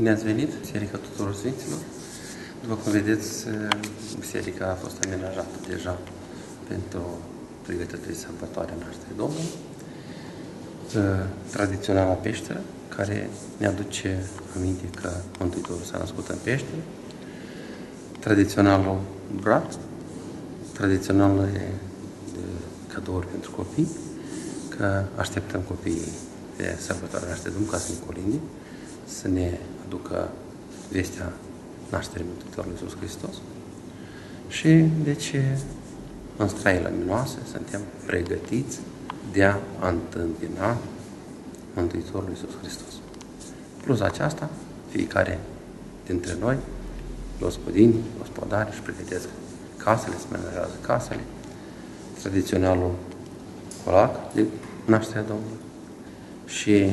Bine ați venit, Biserica Tuturor Sfinților. După cum vedeți, biserica a fost amenajată deja pentru pregătirea sărbătoarea nașterii Domnului. Tradiționala peșteră, care ne aduce aminte că Mântuitorul s-a născut în peșteră. Tradiționalul brat, tradiționalele cadouri pentru copii, că așteptăm copiii de sărbătoarea nașterii Domnului ca să ne colinde să ne aducă vestea nașterii Mântuitorului Iisus Hristos. Și deci, în straile luminoase, suntem pregătiți de a întâmpina Mântuitorul Iisus Hristos. Plus aceasta, fiecare dintre noi, gospodini, gospodari, își pregătesc casele, se menajează casele, tradiționalul colac de nașterea Domnului și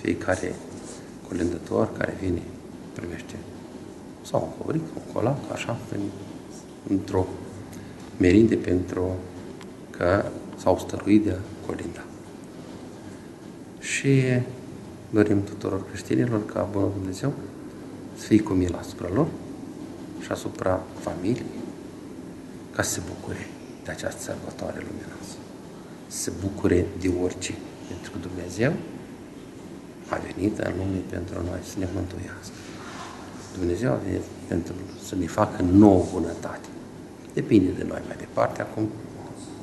fiecare colindător care vine, primește sau un covric, un colac, așa, prin, într-o merinde pentru că s-au stăruit de colinda. Și dorim tuturor creștinilor ca Bunul Dumnezeu să fie cu milă asupra lor și asupra familiei, ca să se bucure de această sărbătoare luminoasă. Să se bucure de orice, pentru că Dumnezeu a venit în lume pentru noi să ne mântuiască. Dumnezeu a venit pentru să ne facă nouă bunătate. Depinde de noi mai departe acum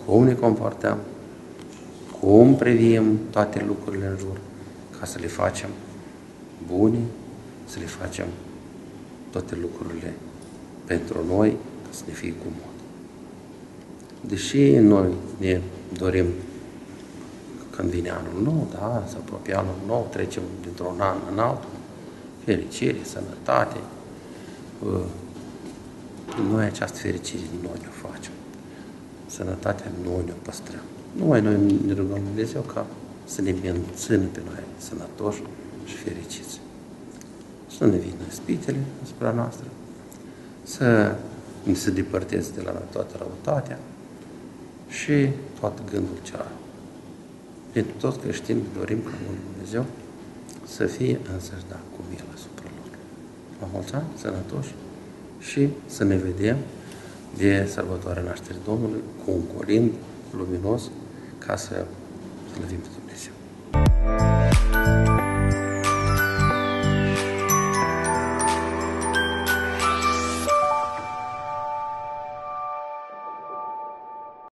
cum ne comportăm, cum privim toate lucrurile în jur, ca să le facem bune, să le facem toate lucrurile pentru noi, ca să ne fie comod. Deși noi ne dorim când vine anul nou, da, se apropie anul nou, trecem dintr-un an în altul, fericire, sănătate. Noi această fericire noi ne facem. Sănătatea noi ne păstrăm. Numai noi ne rugăm Dumnezeu ca să ne mențină pe noi sănătoși și fericiți. Să ne vină spitele asupra noastră, să ne se depărteze de la noi toată răutatea și tot gândul cea pentru toți creștinii dorim ca Dumnezeu să fie însăși da cu milă asupra lor. La mulți ani, sănătoși și să ne vedem de sărbătoarea nașterii Domnului cu un corind luminos ca să slăvim pe Dumnezeu.